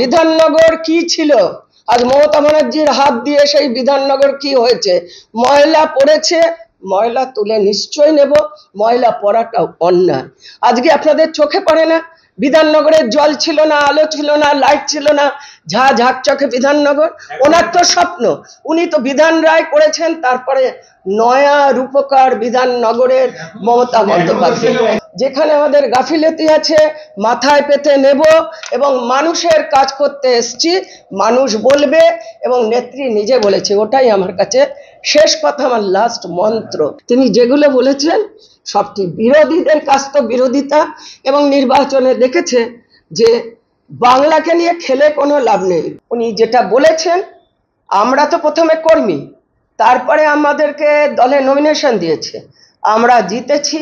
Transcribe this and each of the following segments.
বিধাননগর কি ছিল? আজ মমতা ব্যানার্জির হাত দিয়ে সেই বিধাননগর কি হয়েছে? ময়লা পড়েছে ময়লা তুলে নিশ্চয় নেব ময়লা পড়াটাও অন্যায়। আজকে আপনাদের চোখে পড়ে না? বিধাননগরের জল ছিল না আলো ছিল না লাইট ছিল না ঝা ঝাকচকে বিধাননগর? ওনার তো স্বপ্ন। উনি তো বিধান রায় করেছেন তারপরে নয়া রূপকার বিধাননগরের মমতা বন্দ্যোপাধ্যায়। যেখানে আমাদের গাফিলতি আছে মাথায় পেতে নেব এবং মানুষের কাজ করতে এসছি মানুষ বলবে এবং নেত্রী নিজে বলেছে ওটাই আমার কাছে শেষ কথা আমার লাস্ট মন্ত্র। তিনি যেগুলো বলেছেন সবটি বিরোধীদের কাছ তো বিরোধিতা, এবং নির্বাচনে দেখেছে যে বাংলাকে নিয়ে খেলে কোনো লাভ নেই। উনি যেটা বলেছেন, আমরা তো প্রথমে কর্মী, তারপরে আমাদেরকে দলে নমিনেশন দিয়েছে। আমরা জিতেছি।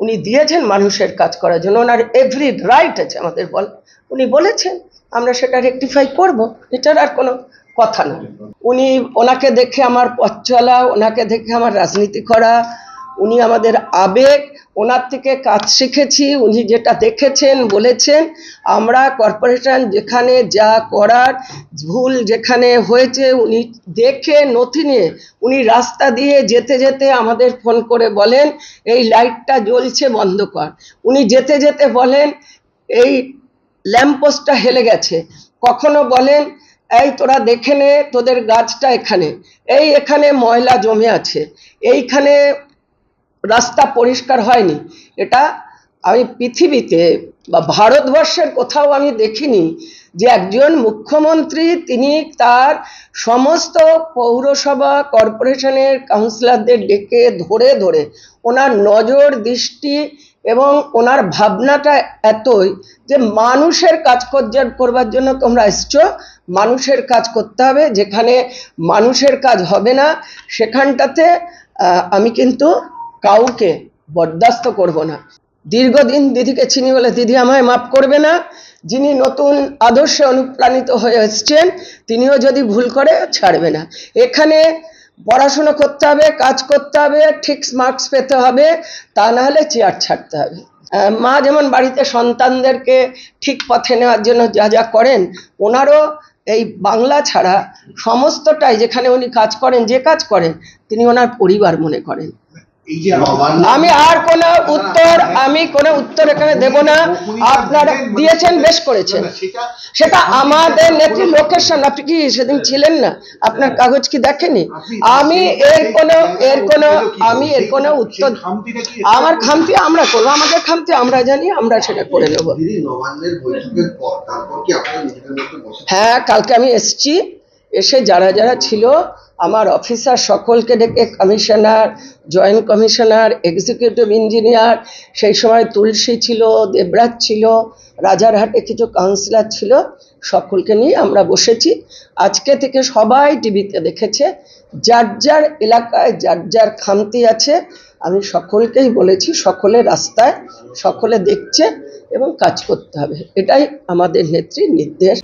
উনি দিয়েছেন মানুষের কাজ করার জন্য। ওনার এভরি রাইট আছে, আমাদের বল। উনি বলেছেন, আমরা সেটা রেকটিফাই করব। এটার আর কোনো কথা না। উনি ওনাকে দেখে আমার পথ চলা, ওনাকে দেখে আমার রাজনীতি করা, উনি আমাদের আবেগ, ওনার থেকে কাজ শিখেছি, উনি যেটা দেখেছেন, বলেছেন, আমরা কর্পোরেশন যেখানে যা করার, ভুল যেখানে হয়েছে, উনি দেখে, নথি নিয়ে, উনি রাস্তা দিয়ে যেতে যেতে আমাদের ফোন করে বলেন, এই লাইটটা জ্বলছে, বন্ধ কর। উনি যেতে যেতে বলেন, এই ল্যাম্পপোস্টটা হেলে গেছে। কখনো বলেন এই তোরা দেখে নে তোদের গাছটা এখানে। এই এখানে ময়লা জমে আছে। এইখানে রাস্তা পরিষ্কার হয়নি। এটা আমি পৃথিবীতে বা ভারতবর্ষের কোথাও আমি দেখিনি যে একজন মুখ্যমন্ত্রী তিনি তার সমস্ত পৌরসভা কর্পোরেশনের কাউন্সিলরদের ডেকে ধরে ধরে ওনার নজর, দৃষ্টি এবং ওনার ভাবনাটা এতই যে মানুষের কাজ কর- করবার জন্য তোমরা এসছো, মানুষের কাজ করতে হবে, যেখানে মানুষের কাজ হবে না, সেখানটাতে আমি কিন্তু কাউকে বরদাস্ত করব না। দীর্ঘদিন দিদিকে চিনি বলে দিদি আমায় মাফ করবে না, যিনি নতুন আদর্শে অনুপ্রাণিত হয়ে এসছেন, তিনিও যদি ভুল করে ছাড়বে না। এখানে পড়াশোনা করতে হবে কাজ করতে হবে ঠিক মার্কস পেতে হবে তা না হলে চেয়ার ছাড়তে হবে। মা যেমন বাড়িতে সন্তানদেরকে ঠিক পথে নেওয়ার জন্য যা যা করেন ওনারও এই বাংলা ছাড়া সমস্তটাই যেখানে উনি কাজ করেন যে কাজ করেন তিনি ওনার পরিবার মনে করেন। আমি আর কোনো উত্তর আমি কোনো উত্তর এখানে দেব না। আপনারা দিয়েছেন, বেশ করেছেন। সেটা আমাদের নেত্রী লোকের সামনে। আপনি কি সেদিন ছিলেন না? আপনার কাগজ কি দেখেনি? আমি এর কোনো এর কোনো, আমি এর কোনো উত্তর আমার খামতি আমরা করব, আমাদের খামতি আমরা জানি, আমরা সেটা করে নেব। হ্যাঁ কালকে আমি এসছি। এসে যারা যারা ছিল আমার অফিসার সকলকে ডেকে commissioner, joint commissioner executive engineer সেই সময় তুলসী ছিল, দেবরাজ ছিল, রাজারহাটে কিছু কাউন্সিলর ছিল, সকলকে নিয়ে আমরা বসেছি। আজকে থেকে সবাই টিভিতে দেখেছে, যার যার এলাকায়, যার যার খামতি আছে, আমি সকলকেই বলেছি, সকলে রাস্তায়, সকলে দেখছে এবং কাজ করতে হবে। এটাই আমাদের নেত্রীর নির্দেশ।